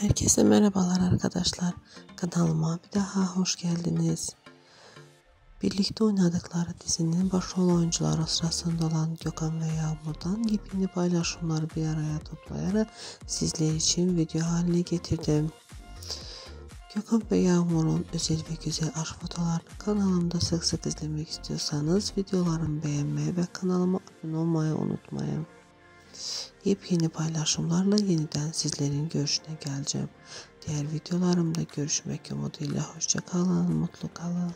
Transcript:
Herkese merhabalar arkadaşlar. Kanalıma bir daha hoş geldiniz. Birlikte oynadıkları dizinin başrol oyuncuları sırasında olan Gökhan ve Yağmur'dan yepyeni paylaşımları bir araya toplayarak sizler için video haline getirdim. Gökhan ve Yağmur'un özel ve güzel aşk fotolarını kanalımda sık sık izlemek istiyorsanız videolarımı beğenmeyi ve kanalıma abone olmayı unutmayın. Yepyeni paylaşımlarla yeniden sizlerin görüşüne geleceğim. Diğer videolarımda görüşmek umuduyla hoşça kalın, mutlu kalın.